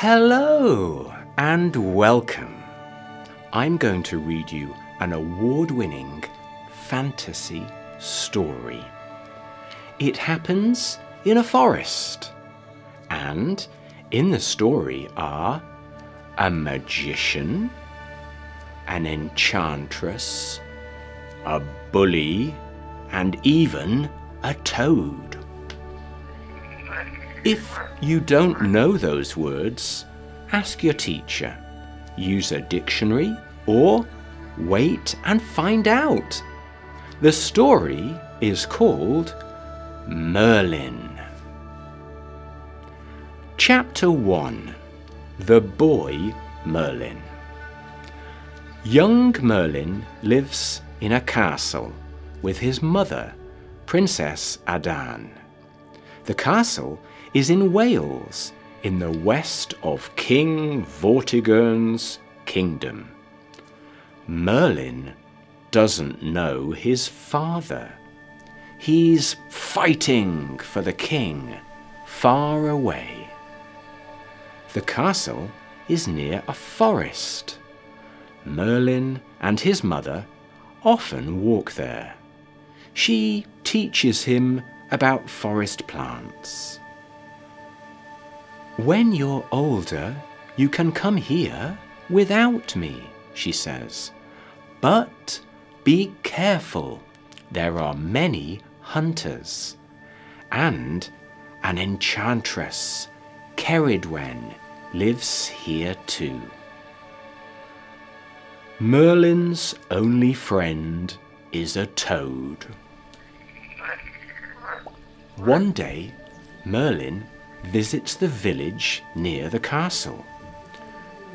Hello and welcome. I'm going to read you an award winning fantasy story. It happens in a forest, and in the story are a magician, an enchantress, a bully, and even a toad. If you don't know those words, ask your teacher. Use a dictionary or wait and find out. The story is called Merlin. Chapter 1 The Boy Merlin. Young Merlin lives in a castle with his mother, Princess Adan. The castle is in Wales, in the west of King Vortigern's kingdom. Merlin doesn't know his father. He's fighting for the king far away. The castle is near a forest. Merlin and his mother often walk there. She teaches him about forest plants. When you're older, you can come here without me, she says. But be careful, there are many hunters. And an enchantress, Ceridwen, lives here too. Merlin's only friend is a toad. One day, Merlin visits the village near the castle.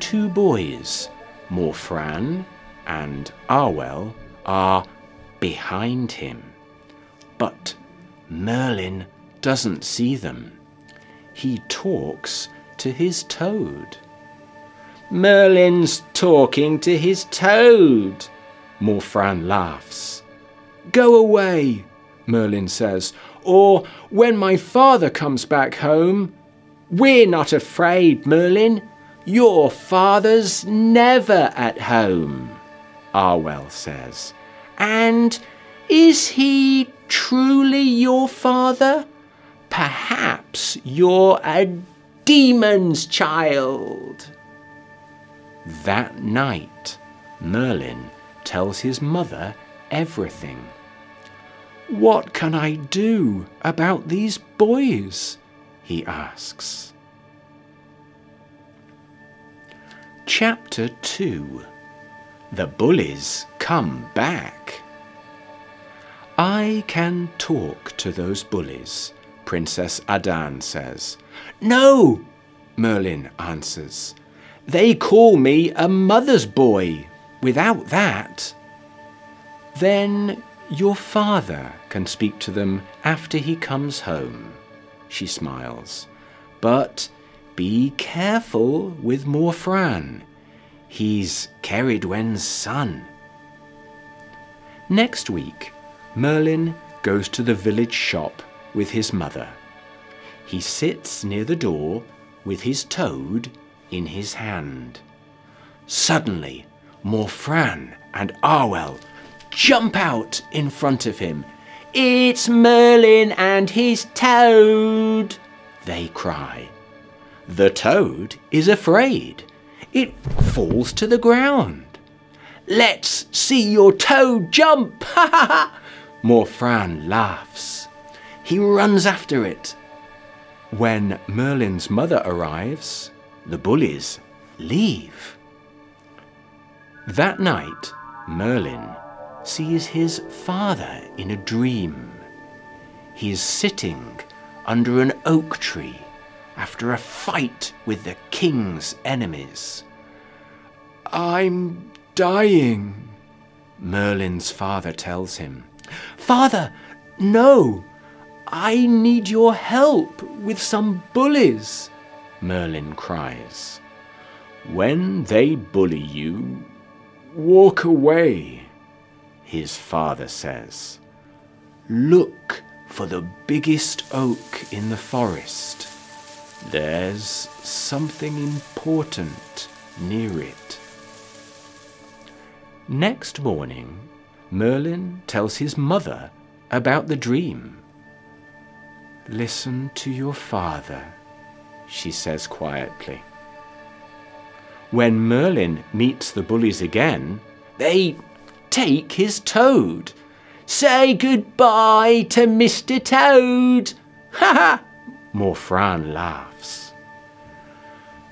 Two boys, Morfran and Arwel, are behind him. But Merlin doesn't see them. He talks to his toad. Merlin's talking to his toad. Morfran laughs. Go away, Merlin says, or when my father comes back home. We're not afraid, Merlin. Your father's never at home, Arwel says. And is he truly your father? Perhaps you're a demon's child. That night, Merlin tells his mother everything. What can I do about these boys? he asks. Chapter 2 The Bullies Come Back. I can talk to those bullies, Princess Adan says. No, Merlin answers. They call me a mother's boy. Without that. Then your father can speak to them after he comes home, she smiles. But be careful with Morfran. He's Ceridwen's son. Next week, Merlin goes to the village shop with his mother. He sits near the door with his toad in his hand. Suddenly, Morfran and Arwel jump out in front of him. It's Merlin and his toad, they cry. The toad is afraid. It falls to the ground. Let's see your toad jump! Ha ha ha! Morfran laughs. He runs after it. When Merlin's mother arrives, the bullies leave. That night, Merlin sees his father in a dream. He is sitting under an oak tree after a fight with the king's enemies. I'm dying, Merlin's father tells him. Father, no! I need your help with some bullies, Merlin cries. When they bully you, walk away, his father says. Look for the biggest oak in the forest. There's something important near it. Next morning, Merlin tells his mother about the dream. Listen to your father, she says quietly. When Merlin meets the bullies again, they take his toad. Say goodbye to Mr. Toad. Ha ha! Morfran laughs.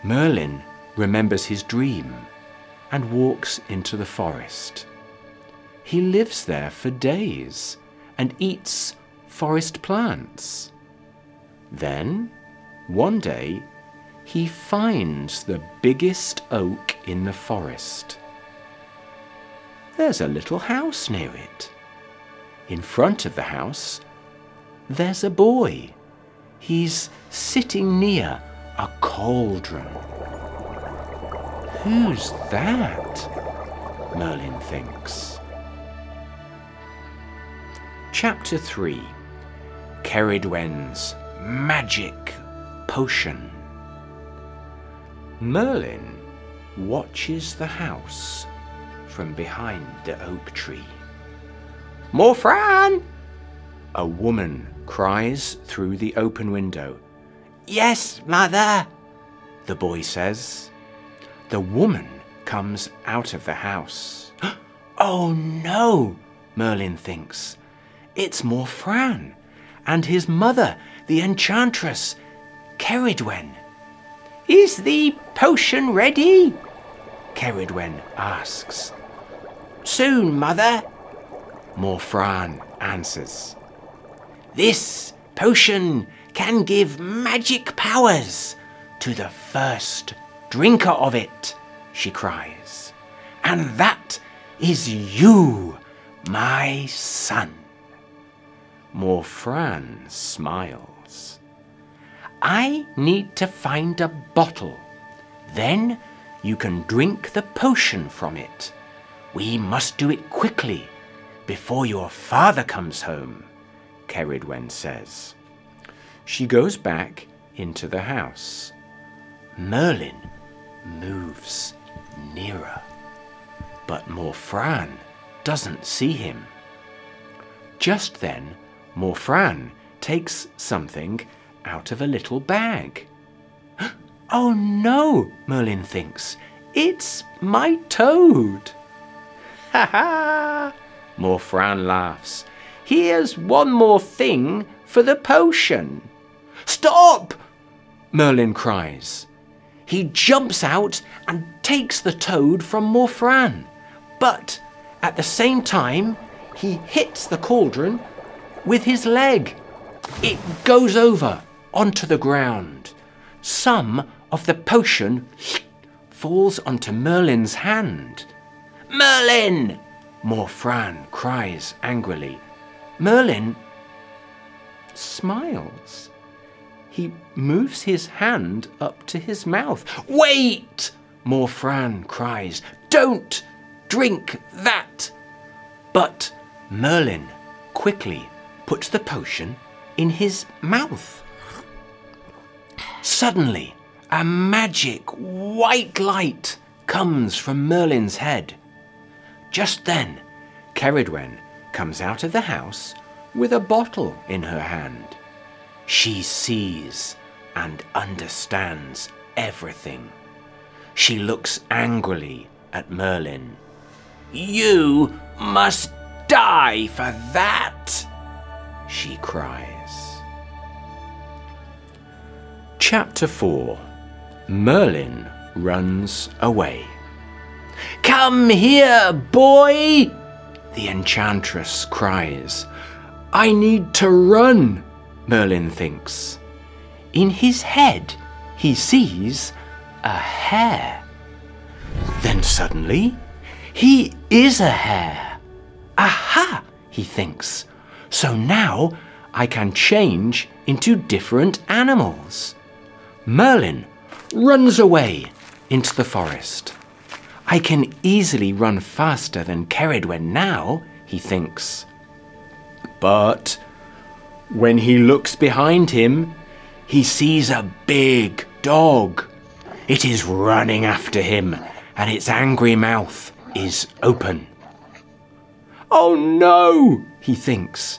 Merlin remembers his dream and walks into the forest. He lives there for days and eats forest plants. Then, one day, he finds the biggest oak in the forest. There's a little house near it. In front of the house, there's a boy. He's sitting near a cauldron. Who's that? Merlin thinks. Chapter 3 Ceridwen's Magic Potion. Merlin watches the house from behind the oak tree. Morfran! A woman cries through the open window. Yes, mother, the boy says. The woman comes out of the house. oh no, Merlin thinks. It's Morfran and his mother, the enchantress, Ceridwen. Is the potion ready? Ceridwen asks. Soon, mother, Morfran answers. This potion can give magic powers to the first drinker of it, she cries. And that is you, my son. Morfran smiles. I need to find a bottle. Then you can drink the potion from it. We must do it quickly before your father comes home, Ceridwen says. She goes back into the house. Merlin moves nearer, but Morfran doesn't see him. Just then, Morfran takes something out of a little bag. Oh no, Merlin thinks. It's my toad. Ha ha! Morfran laughs. Here's one more thing for the potion. Stop! Merlin cries. He jumps out and takes the toad from Morfran. But at the same time, he hits the cauldron with his leg. It goes over onto the ground. Some of the potion falls onto Merlin's hand. Merlin! Morfran cries angrily. Merlin smiles. He moves his hand up to his mouth. Wait! Morfran cries. Don't drink that! But Merlin quickly puts the potion in his mouth. Suddenly, a magic white light comes from Merlin's head. Just then, Ceridwen comes out of the house with a bottle in her hand. She sees and understands everything. She looks angrily at Merlin. You must die for that, she cries. Chapter 4 Merlin runs away. Come here, boy! The enchantress cries. I need to run, Merlin thinks. In his head, he sees a hare. Then suddenly, he is a hare. Aha, he thinks. So now I can change into different animals. Merlin runs away into the forest. I can easily run faster than Ceridwen now, he thinks. But when he looks behind him, he sees a big dog. It is running after him, and its angry mouth is open. Oh no, he thinks.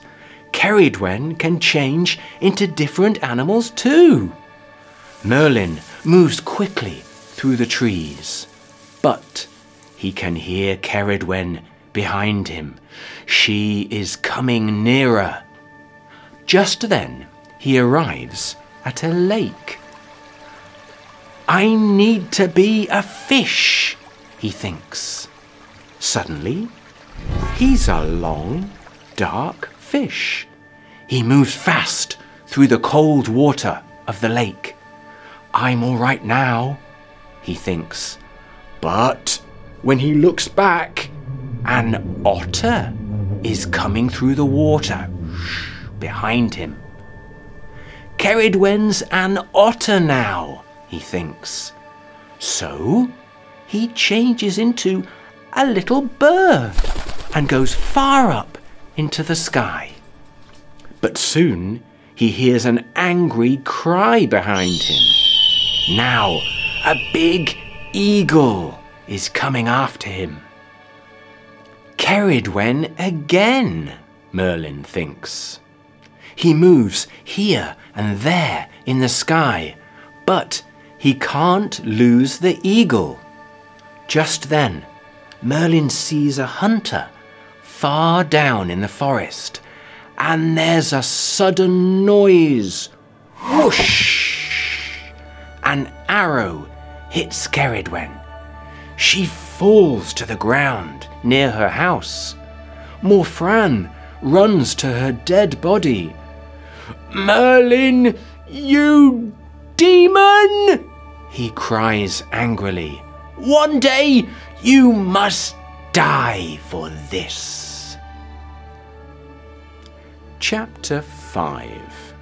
Ceridwen can change into different animals too. Merlin moves quickly through the trees, but he can hear Ceridwen behind him. She is coming nearer. Just then, he arrives at a lake. I need to be a fish, he thinks. Suddenly, he's a long, dark fish. He moves fast through the cold water of the lake. I'm all right now, he thinks. But when he looks back, an otter is coming through the water behind him. Ceridwen's an otter now, he thinks. So he changes into a little bird and goes far up into the sky. But soon he hears an angry cry behind him. Now a big eagle is coming after him. Ceridwen again, Merlin thinks. He moves here and there in the sky, but he can't lose the eagle. Just then, Merlin sees a hunter far down in the forest, and there's a sudden noise. Whoosh! An arrow hits Ceridwen. She falls to the ground near her house. Morfran runs to her dead body. Merlin, you demon! He cries angrily. One day you must die for this. Chapter 5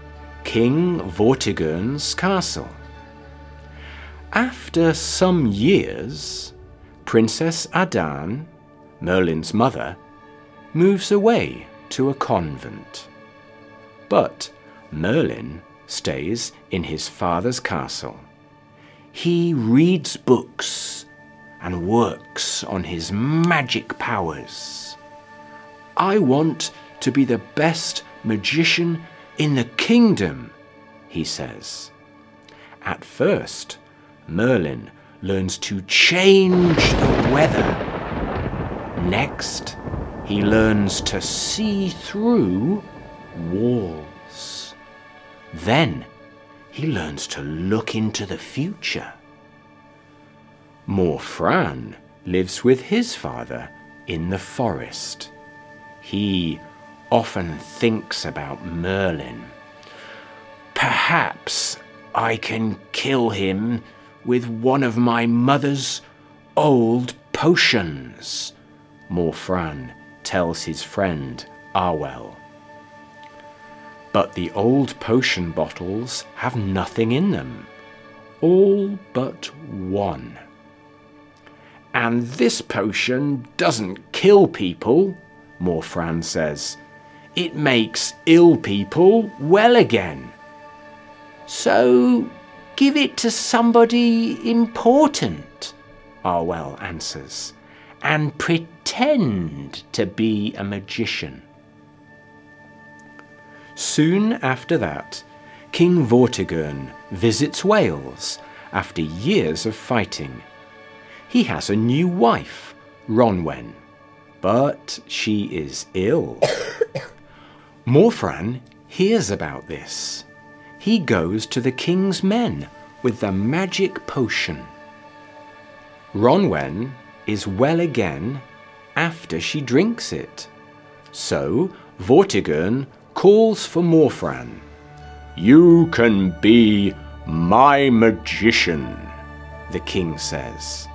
King Vortigern's Castle After some years, Princess Adan, Merlin's mother, moves away to a convent. But Merlin stays in his father's castle. He reads books and works on his magic powers. I want to be the best magician in the kingdom, he says. At first, Merlin learns to change the weather. Next, he learns to see through walls. Then, he learns to look into the future. Morfran lives with his father in the forest. He often thinks about Merlin. Perhaps I can kill him with one of my mother's old potions, Morfran tells his friend Arwel. But the old potion bottles have nothing in them, all but one. And this potion doesn't kill people, Morfran says. It makes ill people well again. So Give it to somebody important, Arwel answers, and pretend to be a magician. Soon after that, King Vortigern visits Wales after years of fighting. He has a new wife, Ronwen, but she is ill. Morfran hears about this he goes to the king's men with the magic potion. Ronwen is well again after she drinks it. So Vortigern calls for Morfran. You can be my magician, the king says.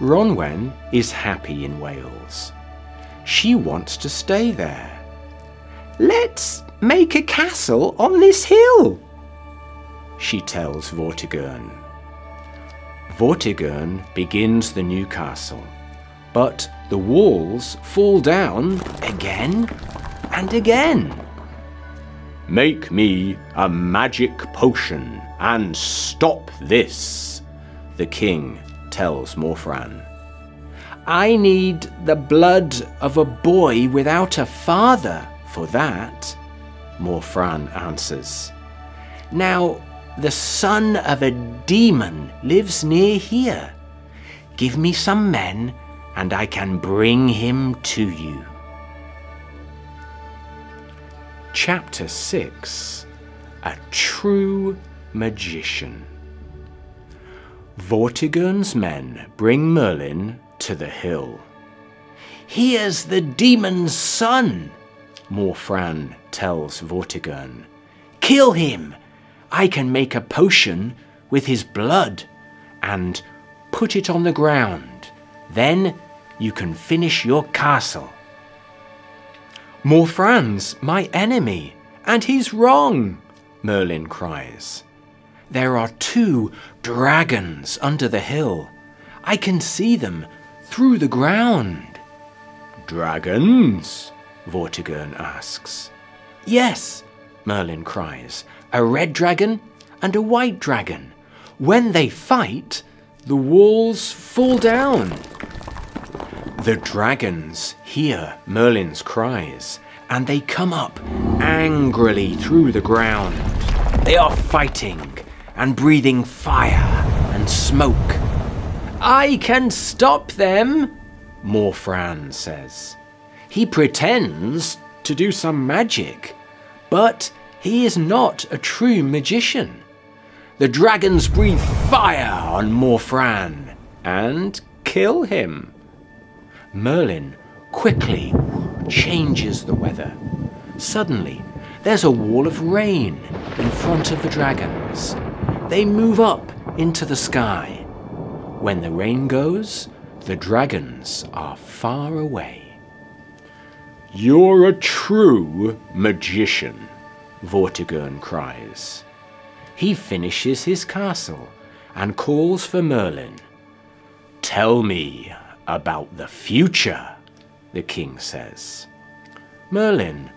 Ronwen is happy in Wales. She wants to stay there. Let's make a castle on this hill, she tells Vortigern. Vortigern begins the new castle, but the walls fall down again and again. Make me a magic potion and stop this, the king tells Morfran. I need the blood of a boy without a father for that, Morfran answers. Now, the son of a demon lives near here. Give me some men, and I can bring him to you. Chapter 6 A True Magician Vortigern's men bring Merlin to the hill. Here's the demon's son, Morfran tells Vortigern. Kill him! I can make a potion with his blood and put it on the ground. Then you can finish your castle. Morfran's my enemy, and he's wrong, Merlin cries. There are two dragons under the hill. I can see them through the ground. Dragons? Vortigern asks. Yes, Merlin cries. A red dragon and a white dragon. When they fight, the walls fall down. The dragons hear Merlin's cries and they come up angrily through the ground. They are fighting and breathing fire and smoke. I can stop them, Morfran says. He pretends to do some magic, but he is not a true magician. The dragons breathe fire on Morfran and kill him. Merlin quickly changes the weather. Suddenly, there's a wall of rain in front of the dragons. They move up into the sky. When the rain goes, the dragons are far away. You're a true magician, Vortigern cries. He finishes his castle and calls for Merlin. Tell me about the future, the king says. Merlin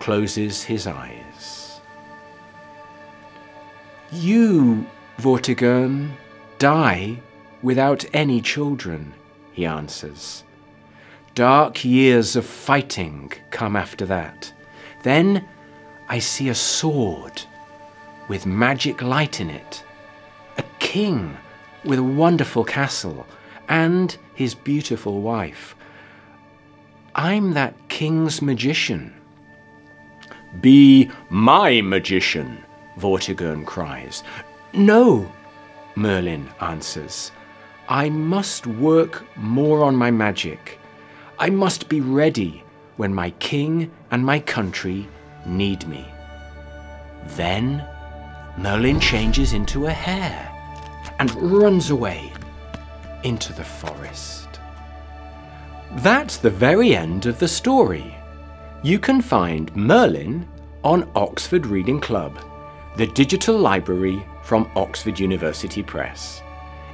closes his eyes. You, Vortigern, die without any children, he answers. Dark years of fighting come after that. Then I see a sword with magic light in it, a king with a wonderful castle, and his beautiful wife. I'm that king's magician. Be my magician, Vortigern cries. No, Merlin answers. I must work more on my magic. I must be ready when my king and my country need me. Then Merlin changes into a hare and runs away into the forest. That's the very end of the story. You can find Merlin on Oxford Reading Club, the digital library from Oxford University Press.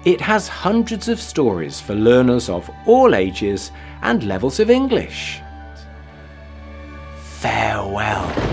It has hundreds of stories for learners of all ages and levels of English. Farewell.